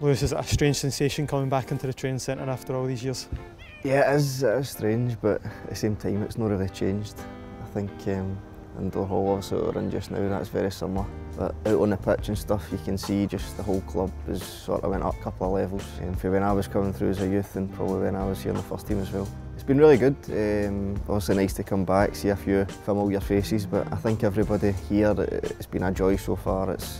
Lewis, is it a strange sensation coming back into the training centre after all these years? Yeah, it is, it is strange, but at the same time, it's not really changed. I think um, the hall, obviously, we're in just now, that's very similar. But out on the pitch and stuff, you can see just the whole club has sort of went up a couple of levels. And for when I was coming through as a youth, and probably when I was here in the first team as well. been really good. Um, obviously nice to come back, see a few familiar faces, but I think everybody here, uh, it's been a joy so far. It's,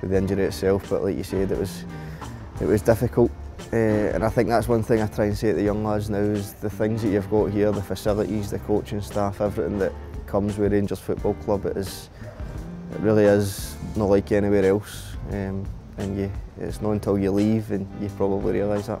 with the injury itself but like you said it was it was difficult uh, and I think that's one thing I try and say to the young lads now is the things that you've got here the facilities the coaching staff everything that comes with Rangers Football Club it is it really is not like anywhere else um, and you, it's not until you leave and you probably realise that.